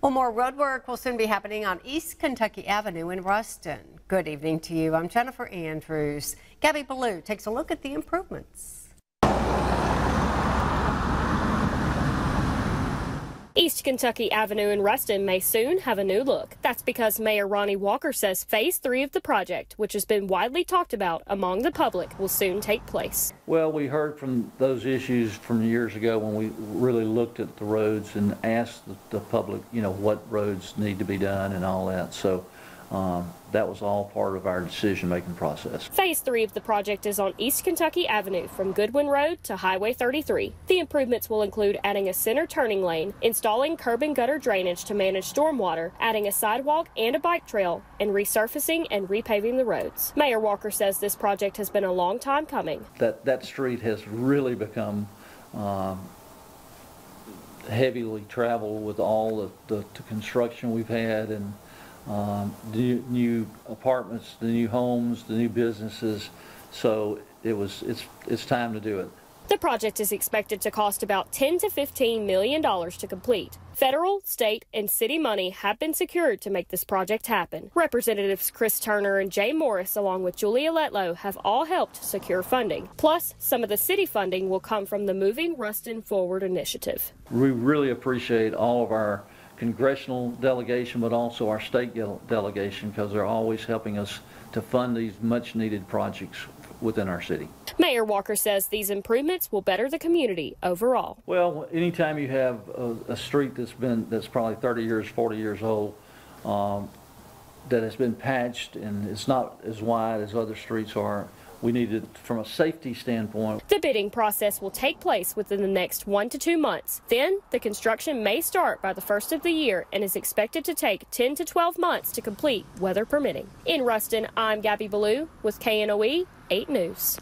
Well, more road work will soon be happening on East Kentucky Avenue in Ruston. Good evening to you. I'm Jennifer Andrews. Gabby Ballou takes a look at the improvements. East Kentucky Avenue in Ruston may soon have a new look. That's because Mayor Ronny Walker says phase three of the project, which has been widely talked about among the public, will soon take place. Well, we heard from those issues from years ago when we really looked at the roads and asked the, the public, you know, what roads need to be done and all that. So um, that was all part of our decision-making process. Phase three of the project is on East Kentucky Avenue from Goodwin Road to Highway 33. The improvements will include adding a center turning lane, installing curb and gutter drainage to manage stormwater, adding a sidewalk and a bike trail, and resurfacing and repaving the roads. Mayor Walker says this project has been a long time coming. That, that street has really become um, heavily traveled with all the, the, the construction we've had and um, the new apartments, the new homes, the new businesses. So it was, it's, it's time to do it. The project is expected to cost about 10 to 15 million dollars to complete. Federal, state, and city money have been secured to make this project happen. Representatives Chris Turner and Jay Morris, along with Julia Letlow, have all helped secure funding. Plus, some of the city funding will come from the Moving Ruston Forward initiative. We really appreciate all of our congressional delegation, but also our state delegation, because they're always helping us to fund these much needed projects within our city. Mayor Walker says these improvements will better the community overall. Well, anytime you have a, a street that's been, that's probably 30 years, 40 years old, um, that has been patched and it's not as wide as other streets are, we needed from a safety standpoint. The bidding process will take place within the next one to two months. Then the construction may start by the first of the year and is expected to take 10 to 12 months to complete, weather permitting. In Ruston, I'm Gabby Ballou with KNOE 8 News.